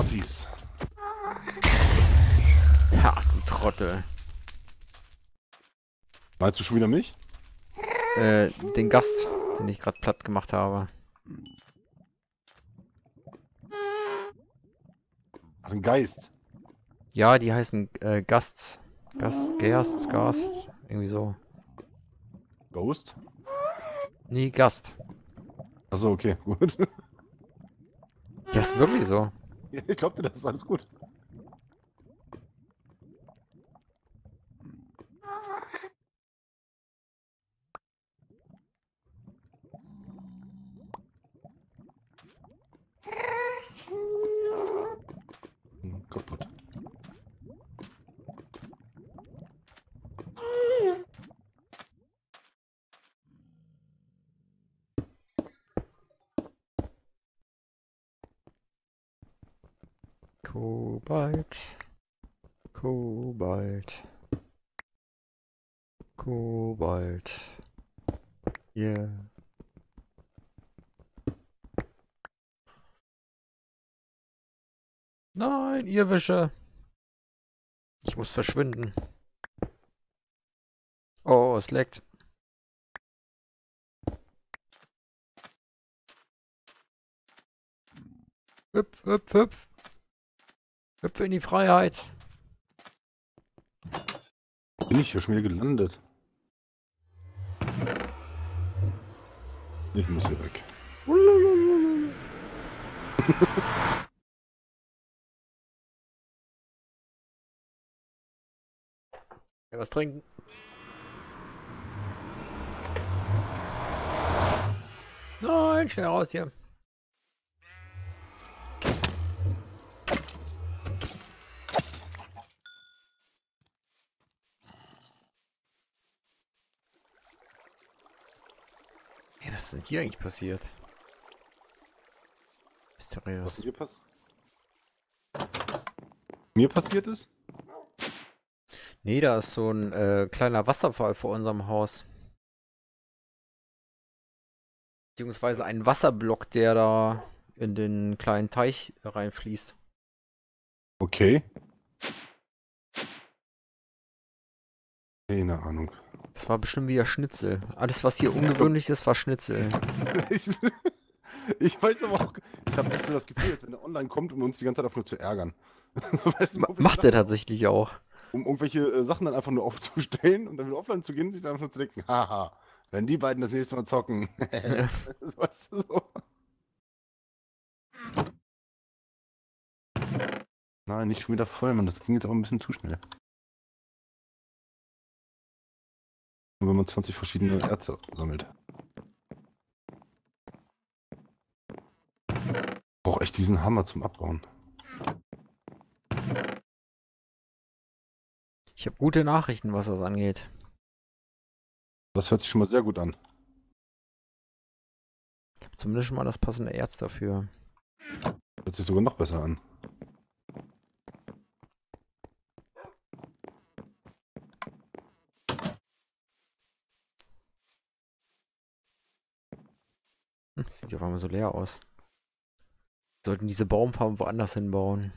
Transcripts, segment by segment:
Apis. Ha, du Trottel. Meinst du schon wieder mich? Äh, den Gast, den ich gerade platt gemacht habe. Ach, ein Geist. Ja, die heißen äh, Gasts. Gast, Gerst, Gast. Irgendwie so. Ghost? Nee, Gast. Achso, okay, gut. Ja, ist wirklich so. Ich glaub dir, das ist alles gut. Kobalt. Kobalt. Kobalt. Yeah. Nein, ihr Wische. Ich muss verschwinden. Oh, es leckt. Hüpf, hüpf, hüpf. Hüpf in die Freiheit. Bin ich hier schon wieder gelandet? Ich muss hier weg. Ja, was trinken? Nein, schnell raus hier. Was hier eigentlich passiert? Was Mysteriös. hier pass mir passiert ist? Nee, da ist so ein äh, kleiner Wasserfall vor unserem Haus. Beziehungsweise ein Wasserblock, der da in den kleinen Teich reinfließt. Okay. Keine Ahnung. Das war bestimmt wieder Schnitzel. Alles, was hier ungewöhnlich ist, war Schnitzel. Ich, ich weiß aber auch, ich habe echt so das Gefühl, als wenn er online kommt, um uns die ganze Zeit einfach nur zu ärgern. So, weißt du, macht er tatsächlich auch. Um irgendwelche äh, Sachen dann einfach nur aufzustellen und dann wieder offline zu gehen, sich dann einfach nur zu denken, haha, wenn die beiden das nächste Mal zocken. das weißt du so. Nein, nicht schon wieder voll, Mann. Das ging jetzt auch ein bisschen zu schnell. Wenn man 20 verschiedene Erze sammelt. Ich brauche echt diesen Hammer zum Abbauen. Ich habe gute Nachrichten, was das angeht. Das hört sich schon mal sehr gut an. Ich habe zumindest schon mal das passende Erz dafür. Hört sich sogar noch besser an. Hm, sieht ja auf einmal so leer aus. Wir sollten diese Baumfarm woanders hinbauen.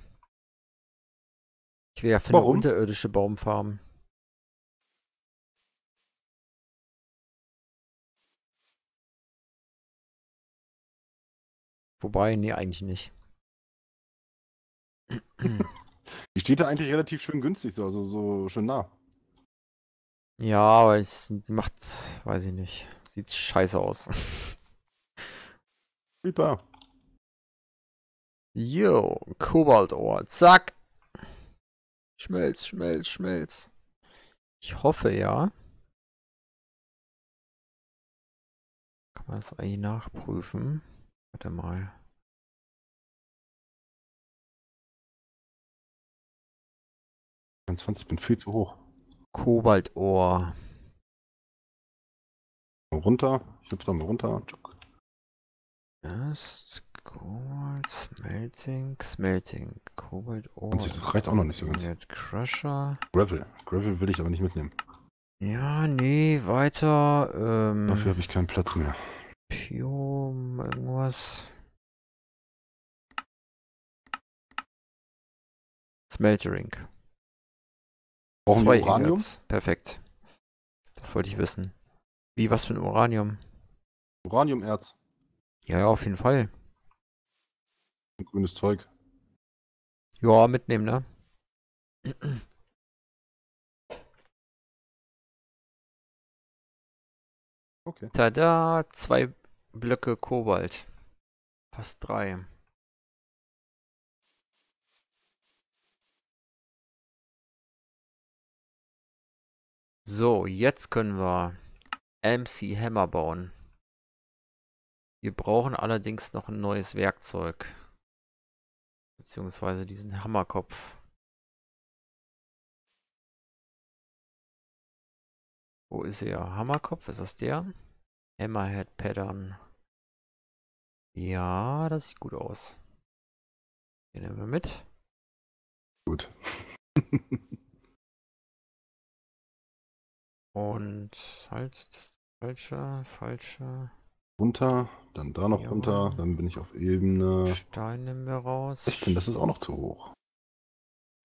Ich will ja für eine Warum? unterirdische Baumfarm. Wobei, nee, eigentlich nicht. Die steht da eigentlich relativ schön günstig, so, also so schön nah. Ja, aber es macht, weiß ich nicht. Sieht scheiße aus. Creeper. Yo, Kobaltohr. Zack. Schmelz, schmelz, schmelz. Ich hoffe ja. Kann man das eigentlich nachprüfen? Warte mal. 20 bin viel zu hoch. Kobaltohr. Runter. Ich hüpfe da mal runter. Erst Kobalt, Smelting, Smelting, Kobaltohr. 20, das reicht auch noch nicht so ganz. Crusher. Gravel. Gravel will ich aber nicht mitnehmen. Ja, nee, weiter. Ähm, Dafür habe ich keinen Platz mehr. Pium, irgendwas. Smeltering. Brauchen Zwei wir Uranium? Ingots. Perfekt. Das wollte ich wissen. Wie, was für ein Uranium? Uraniumerz. Ja, ja, auf jeden Fall. Grünes Zeug. Ja, mitnehmen, ne? Okay. Tada, zwei Blöcke Kobalt. Fast drei. So, jetzt können wir MC Hammer bauen. Wir brauchen allerdings noch ein neues Werkzeug. Beziehungsweise diesen Hammerkopf. Wo ist er? Hammerkopf, ist das der? Hammerhead Pattern. Ja, das sieht gut aus. Den nehmen wir mit. Gut. Und halt, das falsche, falsche. runter, dann da noch Ja. runter, dann bin ich auf Ebene Stein nehmen wir raus. 16, das ist auch noch zu hoch.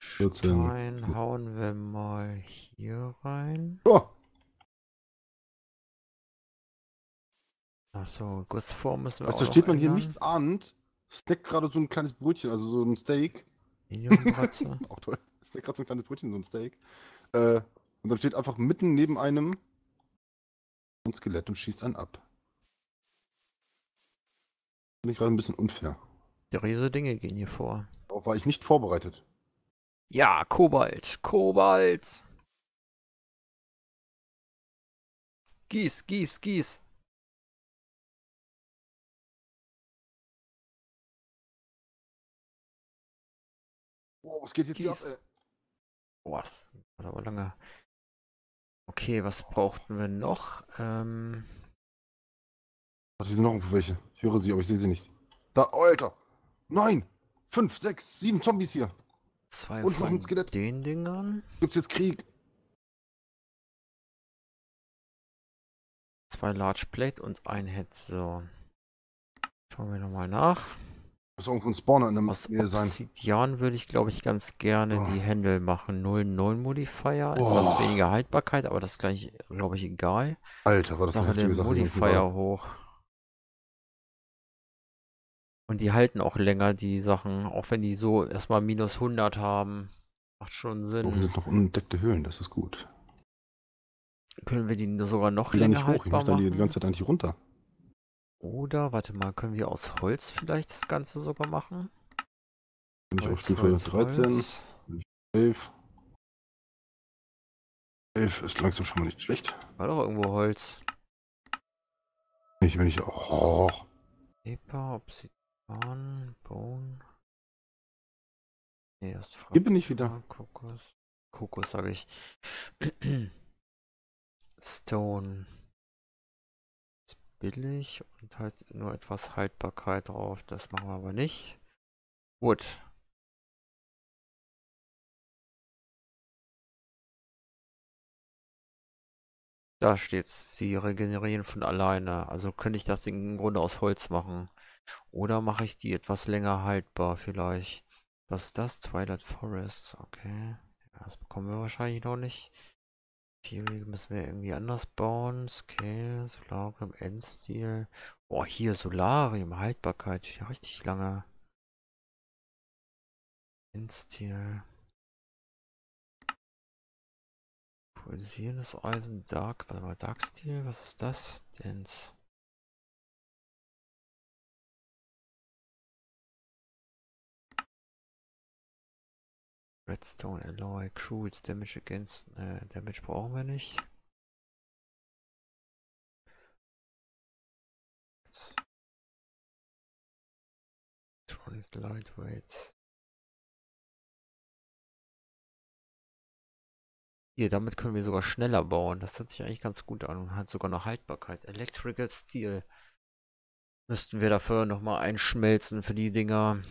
14. Stein hauen wir mal hier rein. Oh, Achso, Gussform müssen wir weißt auch noch steht man hier ändern. nichts ahnend, snackt gerade so ein kleines Brötchen, also so ein Steak. Auch toll. Snackt gerade so ein kleines Brötchen, so ein Steak. Äh, und dann steht einfach mitten neben einem ein Skelett und schießt einen ab. Finde ich gerade ein bisschen unfair. Seriöse Dinge gehen hier vor. Darauf war ich nicht vorbereitet. Ja, Kobalt. Kobalt. Gieß, gieß, gieß. Oh, was geht jetzt hier ab, Gieß. ey? Boah, das hat aber lange. Okay, was brauchten wir noch? Ähm, Warte, hier sind noch irgendwo welche. Ich höre sie, aber ich sehe sie nicht. Da, oh, Alter! Nein! Fünf, sechs, sieben Zombies hier. zwei Und noch ein Skelett. den Dingern. Gibt's jetzt Krieg? Zwei Large Plate und ein Head. So. Schauen wir nochmal nach. Muss irgendwo ein Spawner in der Aus Nähe sein. Obsidian würde ich, glaube ich, ganz gerne Oh. die Händel machen. 0,9 Modifier. Etwas Oh. weniger Haltbarkeit, aber das ist gleich, glaube ich, egal. Alter, war das eine Sache den heftige irgendwie Modifier hoch. Und die halten auch länger, die Sachen. Auch wenn die so erstmal minus 100 haben. Macht schon Sinn. sind noch unentdeckte Höhlen, das ist gut. Können wir die sogar noch Ich länger nicht hoch, ich haltbar möchte dann die, die machen? ganze Zeit eigentlich runter. Oder, warte mal, können wir aus Holz vielleicht das Ganze sogar machen? Bin ich auf Holz, Stufe Holz, 13, Holz. 11. 11 ist langsam schon mal nicht schlecht. War doch irgendwo Holz. Ich bin nicht. Oh, Paper, Obsidian, Bone. Nee, das ist hier bin ich wieder. Kokos. Kokos, sage ich. Stone. Ist billig und halt nur etwas Haltbarkeit drauf. Das machen wir aber nicht. Wood. Da steht's. Sie regenerieren von alleine. Also könnte ich das Ding im Grunde aus Holz machen. Oder mache ich die etwas länger haltbar vielleicht. Was ist das? Twilight Forest. Okay. Ja, das bekommen wir wahrscheinlich noch nicht. Fury müssen wir irgendwie anders bauen. Scale, Solarium, Endstil. Boah, hier Solarium, Haltbarkeit. Richtig lange. Endstil. Pulsierendes Eisen, Dark. Warte mal, Dark was ist das? Dance. Redstone Alloy, Crude, Damage against. Äh, Damage brauchen wir nicht. Lightweight. Hier, damit können wir sogar schneller bauen. Das hört sich eigentlich ganz gut an und hat sogar noch Haltbarkeit. Electrical Steel. Müssten wir dafür nochmal einschmelzen für die Dinger.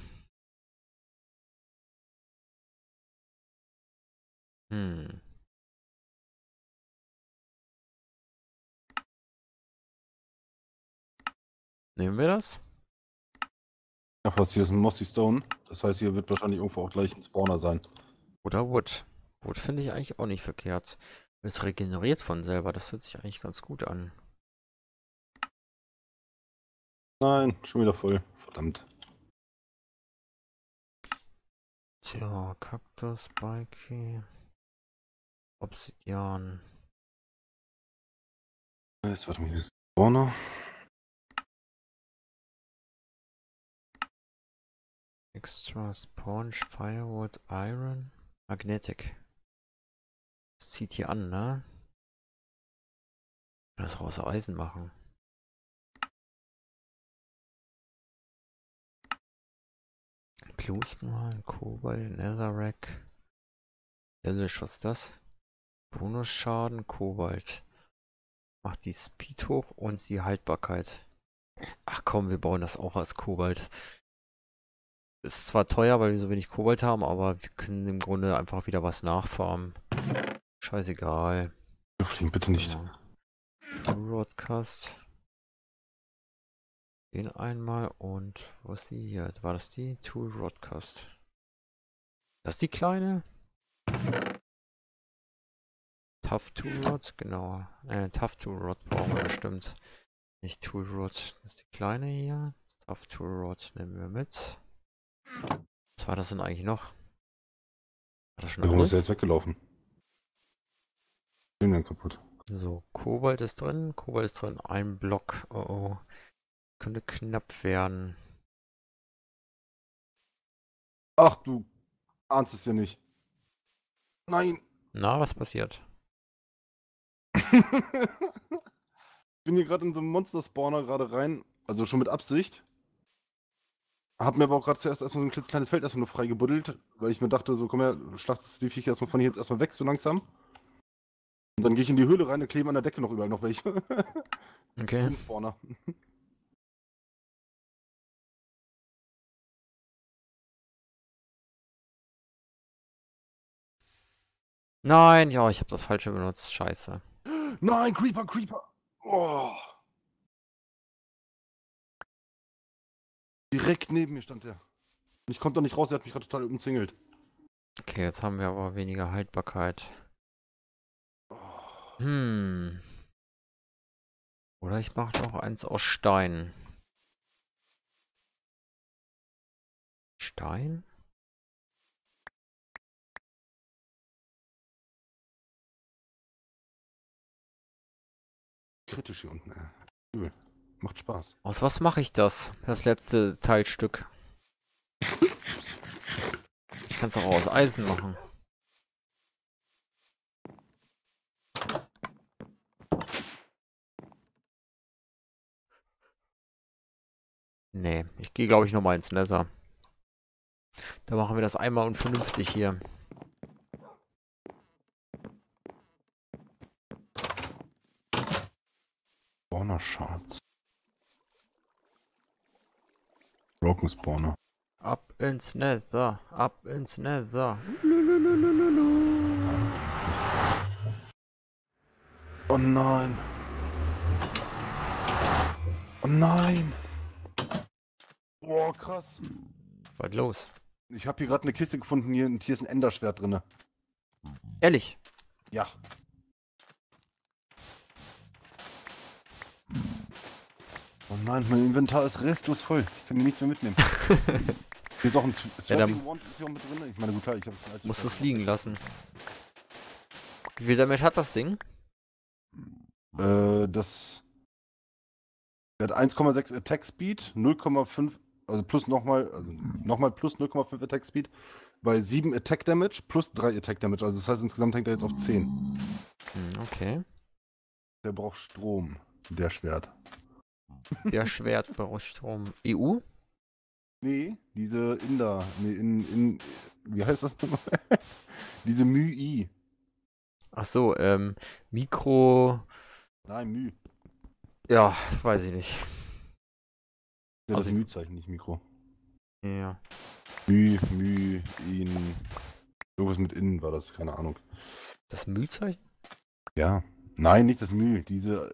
Hm. Nehmen wir das? Ach was, hier ist ein Mossy Stone. Das heißt, hier wird wahrscheinlich irgendwo auch gleich ein Spawner sein. Oder Wood. Wood finde ich eigentlich auch nicht verkehrt. Es regeneriert von selber, das hört sich eigentlich ganz gut an. Nein, schon wieder voll. Verdammt. Tja, Kaktus, Spikey, Obsidian. Jetzt warte mal, hier ist Spawner. Extra Sponge, Firewood, Iron, Magnetic. Das zieht hier an, ne? Das raus Eisen machen. Bluesmalen, Kobalt, Netherrack. Hellish, was ist das? Bonusschaden, Kobalt. Macht die Speed hoch und die Haltbarkeit. Ach komm, wir bauen das auch als Kobalt. Ist zwar teuer, weil wir so wenig Kobalt haben, aber wir können im Grunde einfach wieder was nachfarmen. Scheißegal. Fliegen bitte nicht. Genau. Broadcast. Den einmal und wo ist die hier? War das die? Tool Broadcast. Das ist die kleine? Tough Tool Rod, genau. Äh, Tough Tool Rod brauchen wir bestimmt. Nicht Tool Rod. Das ist die kleine hier. Tough Tool Rod nehmen wir mit. Was war das denn eigentlich noch? War das schon ist alles? er jetzt weggelaufen? Ich bin dann kaputt. So, Kobalt ist drin, Kobalt ist drin, ein Block. Oh oh. Könnte knapp werden. Ach, du ahnst es ja nicht. Nein. Na, was passiert? Ich bin hier gerade in so einem Monster-Spawner gerade rein. Also schon mit Absicht. Hab mir aber auch gerade zuerst erstmal so ein kleines- Feld erstmal nur freigebuddelt, weil ich mir dachte, so komm her, du schlachtest die Viecher erstmal von hier jetzt erstmal weg, so langsam. Und dann gehe ich in die Höhle rein, da kleben an der Decke noch überall noch welche. Okay. Ein Spawner. Nein, ja, ich habe das falsche benutzt. Scheiße. Nein, Creeper, Creeper! Oh. Direkt neben mir stand der. Und ich konnte da nicht raus, der hat mich gerade total umzingelt. Okay, jetzt haben wir aber weniger Haltbarkeit. Oh. Hm. Oder ich mache noch eins aus Stein. Stein? Kritisch hier unten, ey. Übel. Macht Spaß. Aus was mache ich das? Das letzte Teilstück. Ich kann es auch aus Eisen machen. Nee, ich gehe glaube ich nochmal ins Nether. Da machen wir das einmal und vernünftig hier. Spawner Shards. Broken Spawner. Ab ins Nether, ab ins Nether. Oh nein. Oh nein. Boah, krass. Was los? Ich habe hier gerade eine Kiste gefunden, hier, und hier ist ein Enderschwert drin. Ehrlich? Ja. Oh nein, mein Inventar ist restlos voll. Ich kann nichts mehr mitnehmen. hier ist auch ein Z Ja, dann- Swapping Wand ist hier auch mit drin. Ich meine, gut, klar, ich habe Muss das liegen lassen. Wie viel Damage hat das Ding? Äh, das. Der hat 1,6 Attack Speed, 0,5, also plus nochmal, also nochmal plus 0,5 Attack Speed bei 7 Attack Damage plus 3 Attack Damage. Also das heißt, insgesamt hängt er jetzt auf 10. Hm, okay. Der braucht Strom, der Schwert. Der Schwert braucht Strom. EU? Nee, diese Inder, nee, in, in, wie heißt das nochmal? diese Mü-I. Ach so, ähm, Mikro. Nein, Mü. Ja, weiß ich nicht. Ja, das Also ich- Mü-Zeichen, nicht Mikro. Ja. Mü, Mü, In. Irgendwas mit Innen war das, keine Ahnung. Das Mühzeichen? Ja. Nein, nicht das Mü, diese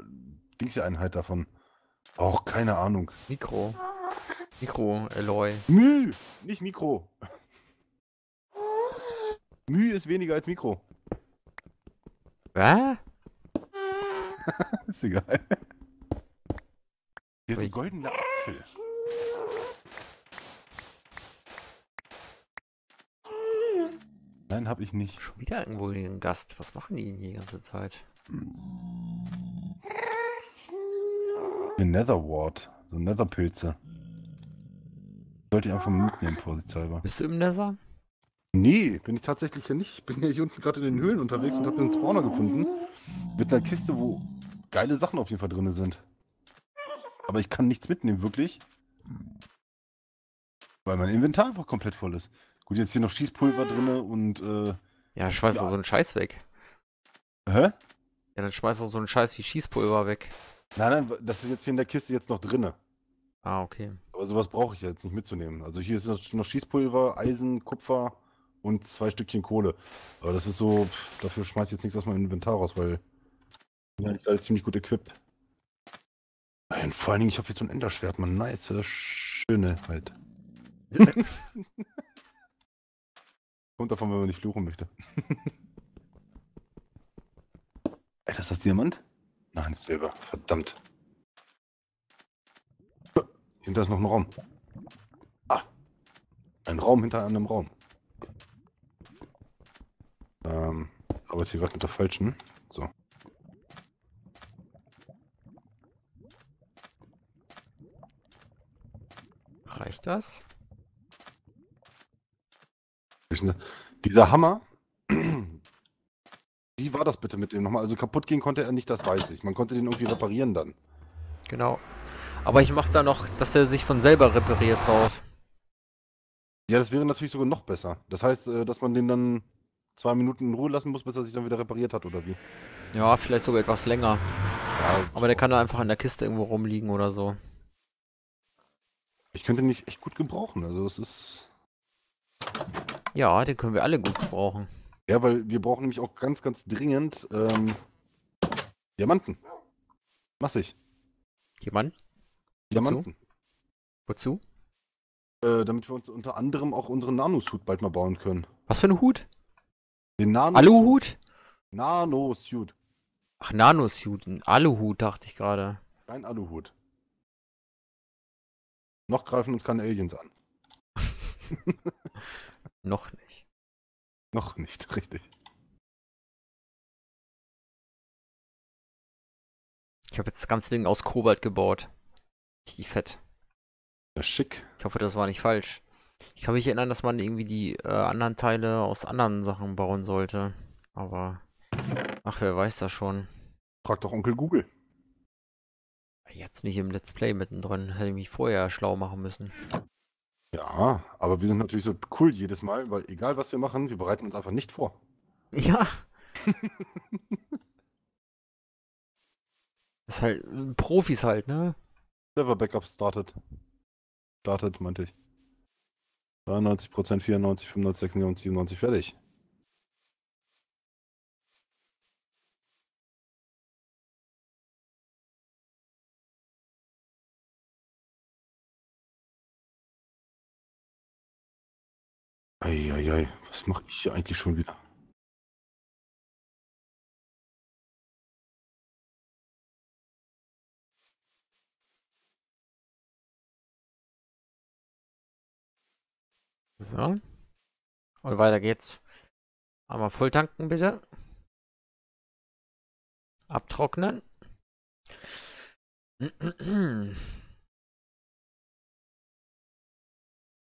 Dingseinheit davon. Auch keine Ahnung. Mikro. Mikro, Alloy. Mü, nicht Mikro. Mühe ist weniger als Mikro. Was? Ist egal. Hier ist ein goldener Apfel. Nein, hab ich nicht. Schon wieder irgendwo ein Gast. Was machen die denn hier die ganze Zeit? Eine Netherwart. So Netherpilze. Sollte ich einfach mitnehmen, vorsichtshalber. Bist du im Nether? Nee, bin ich tatsächlich ja nicht. Ich bin ja hier unten gerade in den Höhlen unterwegs und habe einen Spawner gefunden. Mit einer Kiste, wo geile Sachen auf jeden Fall drin sind. Aber ich kann nichts mitnehmen, wirklich. Weil mein Inventar einfach komplett voll ist. Gut, jetzt hier noch Schießpulver drin und, äh, Ja, schmeiß Ja. doch so einen Scheiß weg. hä? Ja, dann schmeiß doch so einen Scheiß wie Schießpulver weg. Nein, nein, das ist jetzt hier in der Kiste jetzt noch drinne. Ah, okay. Aber sowas brauche ich jetzt nicht mitzunehmen. Also hier ist noch- Schießpulver, Eisen, Kupfer und zwei Stückchen Kohle. Aber das ist so, pff, dafür schmeiß ich jetzt nichts aus meinem Inventar raus, weil ich bin eigentlich gerade ziemlich gut equipped. Und vor allen Dingen, ich habe jetzt so ein Enderschwert, man. Nice, das Schöne halt. Kommt davon, wenn man nicht fluchen möchte. Ey, das ist das Diamant? Nein, Silber. Verdammt. Hinter ist noch ein Raum. Ah. Ein Raum hinter einem Raum. Ähm, aber jetzt hier gerade mit der falschen. So. Reicht das? Dieser Hammer. Wie war das bitte mit dem nochmal? Also kaputt gehen konnte er nicht, das weiß ich. Man konnte den irgendwie reparieren dann. Genau. Aber ich mach da noch, dass er sich von selber repariert drauf. Ja, das wäre natürlich sogar noch besser. Das heißt, äh, dass man den dann zwei Minuten in Ruhe lassen muss, bis er sich dann wieder repariert hat, oder wie? Ja, vielleicht sogar etwas länger. Ja, Aber der kann da einfach in der Kiste irgendwo rumliegen oder so. ich könnte ihn nicht echt gut gebrauchen. Also es ist. Ja, den können wir alle gut gebrauchen. Ja, weil wir brauchen nämlich auch ganz, ganz dringend ähm, Diamanten. Massig. Jemand? Diamanten. Wozu? Äh, damit wir uns unter anderem auch unseren Nanosuit bald mal bauen können. Was für ein Hut? Den Nano Aluhut? Nanosuit. Ach, Nanosuit. Ein Aluhut, dachte ich gerade. Kein Aluhut. Noch greifen uns keine Aliens an. Noch nicht. Noch nicht, richtig. Ich habe jetzt das ganze Ding aus Kobalt gebaut. Richtig fett. Ja, schick. Ich hoffe, das war nicht falsch. Ich kann mich erinnern, dass man irgendwie die äh, anderen Teile aus anderen Sachen bauen sollte. Aber. Ach, wer weiß das schon. Frag doch Onkel Google. Jetzt nicht im Let's Play mittendrin. Hätte ich mich vorher schlau machen müssen. Ja, aber wir sind natürlich so cool jedes Mal, weil egal was wir machen, wir bereiten uns einfach nicht vor. Ja. das ist halt äh, Profis halt, ne? Server Backup startet. Startet, meinte ich. 93%, 94, 95, 96, 97, fertig. Eieiei, was mache ich hier eigentlich schon wieder? So. Und weiter geht's. Einmal voll tanken, bitte. Abtrocknen.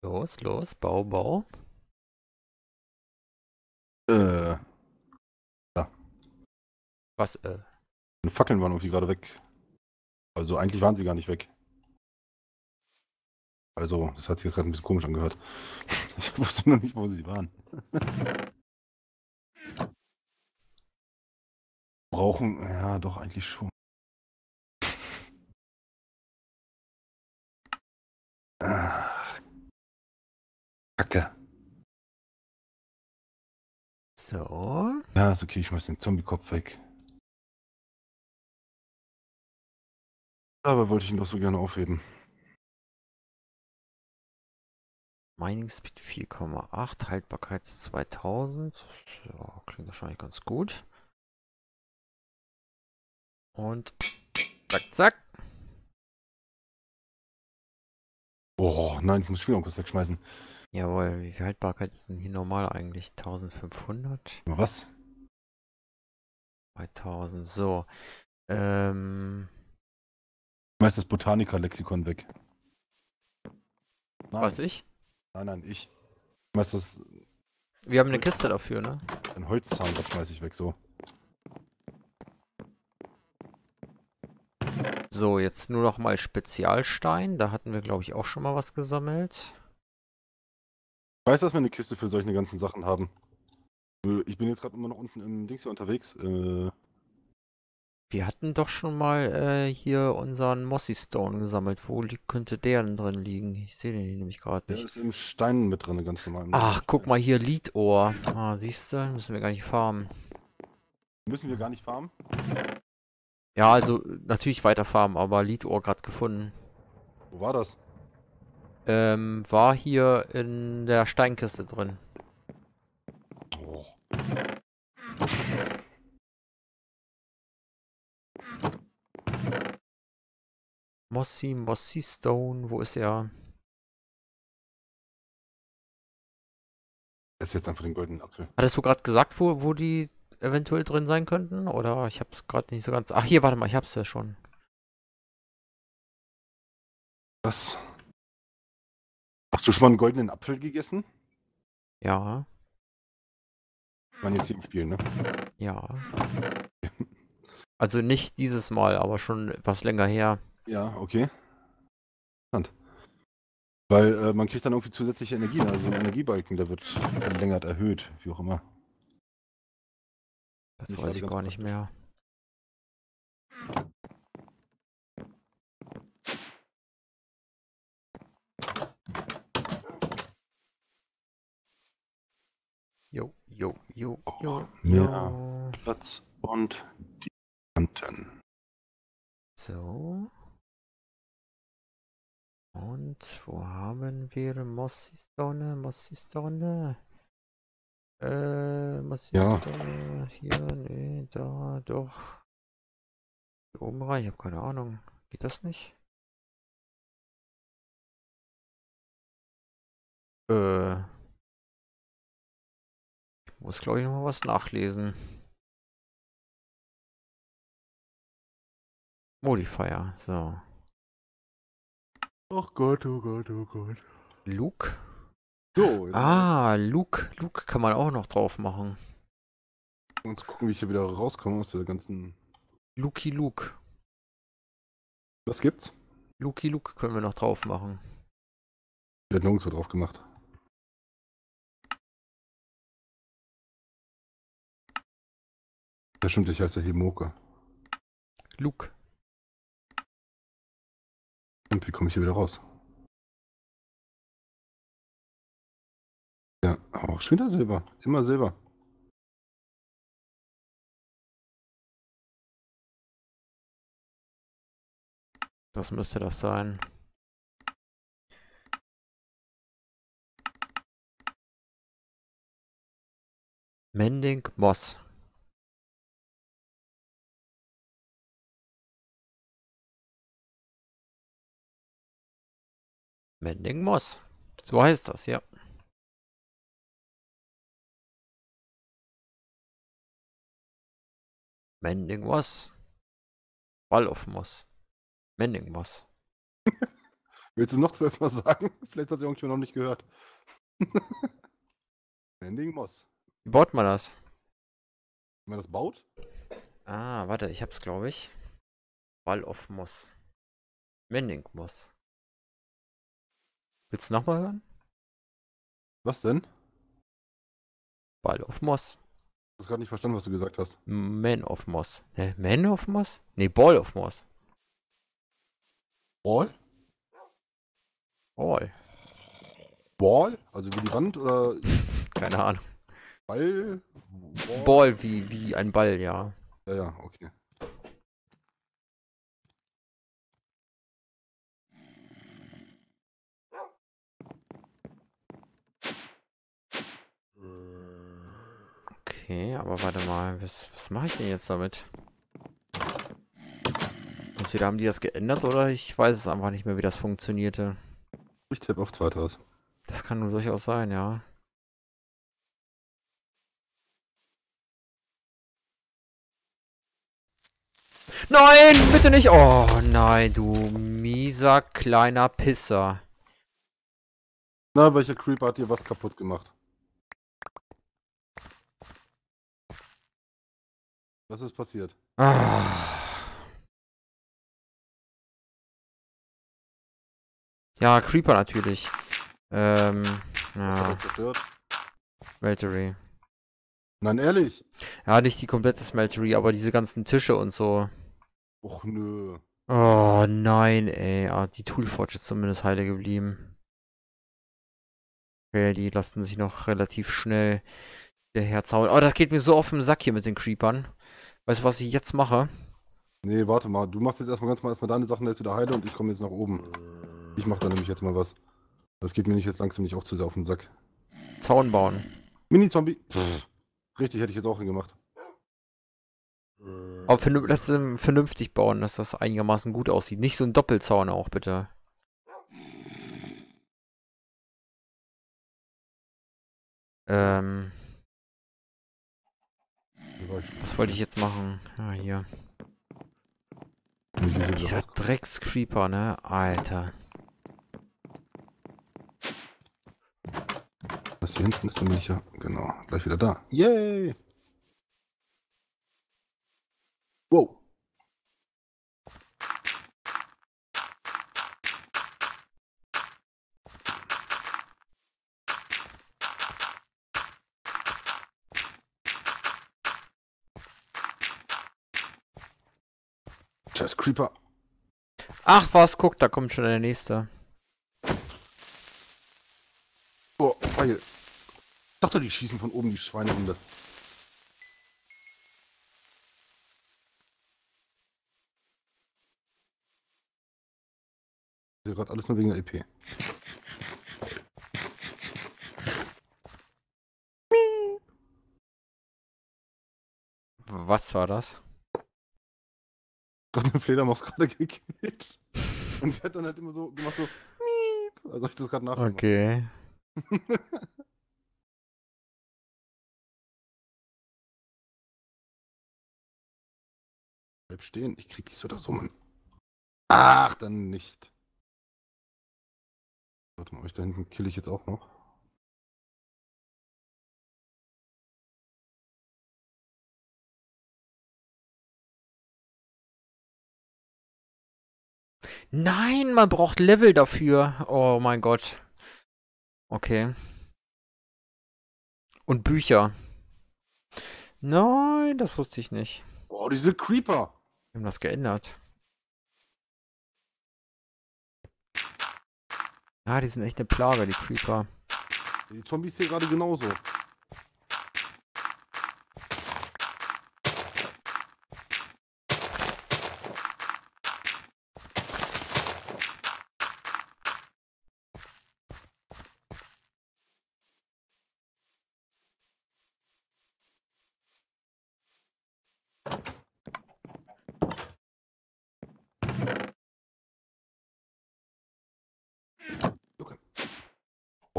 Los, los, Bau, Bau. Äh, Was, äh? die Fackeln waren irgendwie gerade weg. Also eigentlich waren sie gar nicht weg. Also, das hat sich jetzt gerade ein bisschen komisch angehört. Ich wusste nur nicht, wo sie waren. Brauchen, ja, doch, eigentlich schon. Ah. Kacke. So. Ja, ist okay, ich schmeiß den Zombie-Kopf weg. Aber wollte ich ihn doch so gerne aufheben. Mining Speed 4,8, Haltbarkeit 2000. Ja, klingt wahrscheinlich ganz gut. Und zack, zack. Oh nein, ich muss schon irgendwas wegschmeißen. Jawohl, wie viel Haltbarkeit ist denn hier normal eigentlich? 1500? Was? 2000, so. Ähm, Schmeiß das Botaniker-Lexikon weg. Nein, was ich? nein, nein, ich. Schmeiß das, Wir haben eine Kiste dafür, ne? ein Holzzahn, das schmeiß ich weg, so. So, jetzt nur noch mal Spezialstein. Da hatten wir, glaube ich, auch schon mal was gesammelt. Ich weiß, dass wir eine Kiste für solche ganzen Sachen haben. Ich bin jetzt gerade immer noch unten im Dings hier unterwegs. Äh, Wir hatten doch schon mal äh, hier unseren Mossy Stone gesammelt. Wo könnte der denn drin liegen? Ich sehe den nämlich gerade der nicht. ist im Stein mit drin, ganz normal. Ach, guck mal hier, Liedohr. Ah, siehst du, müssen wir gar nicht farmen. Müssen wir gar nicht farmen? Ja, also natürlich weiter farmen, aber Liedohr gerade gefunden. Wo war das? Ähm, war hier in der Steinkiste drin. Oh. Mossy, Mossy Stone, wo ist er? Ess jetzt einfach den goldenen Apfel. Hattest du gerade gesagt, wo, wo die eventuell drin sein könnten? Oder ich hab's gerade nicht so ganz. Ach, hier, warte mal, ich hab's ja schon. Was? Hast du schon mal einen goldenen Apfel gegessen? Ja, Ich meine jetzt hier im Spiel, ne? ja. Also nicht dieses Mal, aber schon etwas länger her. Ja, okay. Interessant. Weil äh, man kriegt dann irgendwie zusätzliche Energie, ne? also ein Energiebalken, der wird verlängert, erhöht, wie auch immer. Das Nicht weiß ich gar nicht mehr. Jo, jo, jo, jo, mehr. jo. Platz und die Kanten. So. Und wo haben wir Mossy Stone? Mossy Stone? Äh, Mossy Ja. Hier, nee, da, doch. Hier oben rein, ich habe keine Ahnung. Geht das nicht? Äh. Muss, glaube ich, noch mal was nachlesen. Modifier, so. Oh Gott, oh Gott, oh Gott. Luke? So, Ah, Luke. Luke kann man auch noch drauf machen. mal uns gucken, wie ich hier wieder rauskomme aus der ganzen. Luki Luke. Was gibt's? Luki Luke können wir noch drauf machen. Hat nirgendwo drauf gemacht. Das stimmt, ich heiße ja hier Moke. Luke. Und wie komme ich hier wieder raus? Ja, auch schon wieder Silber. Immer Silber. Das müsste das sein. Mending Moss. Mending Moss. So heißt das, ja. Mending Moss. Ball of Moss. Mending Moss. Willst du noch zwölfmal sagen? Vielleicht hat sie irgendjemand noch nicht gehört. Mending Moss. Wie baut man das? Wenn man das baut? Ah, warte, ich hab's, glaube ich. Ball of Moss. Mending Moss. Willst du nochmal hören? Was denn? Ball of Moss. Ich habe gerade nicht verstanden, was du gesagt hast. Man of Moss. Hä? Man of Moss? Nee, Ball of Moss. Wall? Ball. Wall? Also wie die Wand oder Keine Ahnung. Ball? Wall? Ball wie, wie ein Ball, ja. Ja, ja, okay. Okay, aber warte mal, was, was mache ich denn jetzt damit? Entweder haben die das geändert oder ich weiß es einfach nicht mehr, wie das funktionierte. Ich tippe auf zweiteres. Das kann nur durchaus sein, ja. Nein, bitte nicht. Oh nein, du mieser kleiner Pisser. Na, welcher Creeper hat dir was kaputt gemacht? Was ist passiert? Ah. Ja, Creeper natürlich. Ähm, ja, er zerstört? Smeltery. Nein, ehrlich. Ja, nicht die komplette Smeltery, aber diese ganzen Tische und so. Och nö. Oh nein, ey. Ah, die Toolforge ist zumindest heile geblieben. Okay, die lassen sich noch relativ schnell der herzauen. Oh, das geht mir so auf den Sack hier mit den Creepern. Weißt du, was ich jetzt mache? Nee, warte mal. Du machst jetzt erstmal ganz mal erstmal deine Sachen, da ist wieder heile und ich komme jetzt nach oben. Ich mach da nämlich jetzt mal was. Das geht mir nicht jetzt langsam nicht auch zu sehr auf den Sack. Zaun bauen. Mini-Zombie. Richtig, hätte ich jetzt auch hingemacht. Aber lass es vernünftig bauen, dass das einigermaßen gut aussieht. Nicht so ein Doppelzaun auch, bitte. Ähm, was wollte ich jetzt machen? Ah, hier. Viel Dieser. Drecks-Creeper, ne? Alter. Das hier hinten ist, dann bin ich ja genau gleich wieder da. Yay! Wow. Scheiß Creeper. Ach was, guck, da kommt schon der nächste. Oh, geil. Ich dachte, die schießen von oben die Schweinehunde. Hier gerade alles nur wegen der EP. Was war das? Gerade eine Fledermaus gerade gekillt. Und die hat dann halt immer so gemacht so Miep. Also hab ich das gerade nachgemacht. Okay. Bleib stehen, ich krieg dich so da so, Mann. Ach, dann nicht. Warte mal, euch da hinten kill ich jetzt auch noch. Nein, man braucht Level dafür. Oh mein Gott. Okay. Und Bücher. Nein, das wusste ich nicht. Oh, diese Creeper. Wir haben das geändert. Ah, die sind echt eine Plage, die Creeper. Die Zombies hier gerade genauso.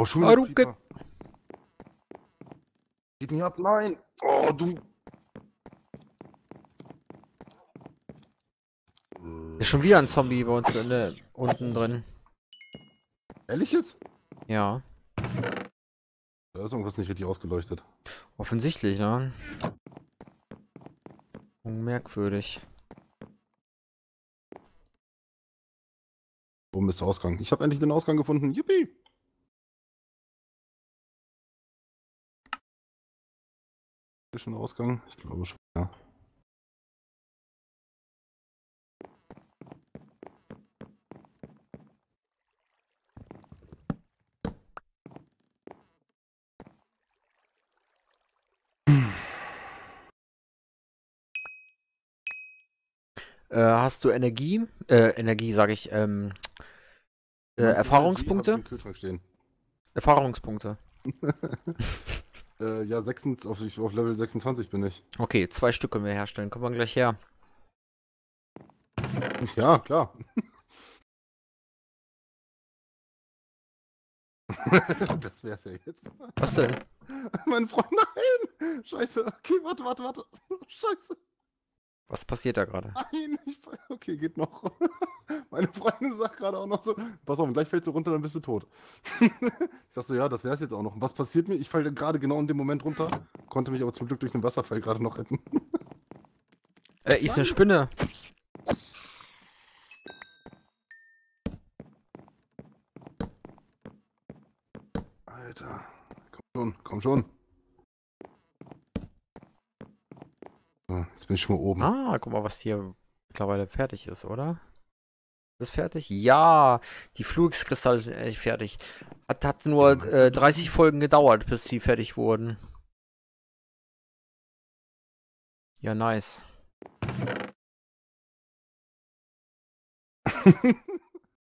Oh, schon wieder Haruke. Creeper. Geht nicht ab, nein. Oh, du. Ist schon wieder ein Zombie bei uns in der, unten drin. Ehrlich jetzt? Ja. Da ist irgendwas nicht richtig ausgeleuchtet. Offensichtlich, ne? Merkwürdig. Oben ist der Ausgang. Ich habe endlich den Ausgang gefunden. Yippie! Ist schon? Ich glaube schon, ja. Äh, hast du Energie? Äh, Energie sage ich, ähm. Äh, Erfahrungspunkte? Erfahrungspunkte. Äh, ja, 6, auf, auf Level 26 bin ich. Okay, zwei Stück können wir herstellen. Kommen wir gleich her. Ja, klar. das wär's ja jetzt. Was denn? Mein Freund, nein! Scheiße, okay, warte, warte, warte. Scheiße. Was passiert da gerade? Nein, ich, okay, geht noch. Meine Freundin sagt gerade auch noch so, pass auf, gleich fällst du runter, dann bist du tot. ich sag so, ja, das wär's jetzt auch noch. Was passiert mir? Ich falle gerade genau in dem Moment runter, konnte mich aber zum Glück durch den Wasserfall gerade noch retten. äh, ist eine Spinne. Alter, komm schon, komm schon. Jetzt bin ich schon mal oben. Ah, guck mal, was hier mittlerweile fertig ist, oder? Ist das fertig? Ja, die Flugskristalle sind endlich fertig. Hat, hat nur äh, 30 Folgen gedauert, bis sie fertig wurden. Ja, nice.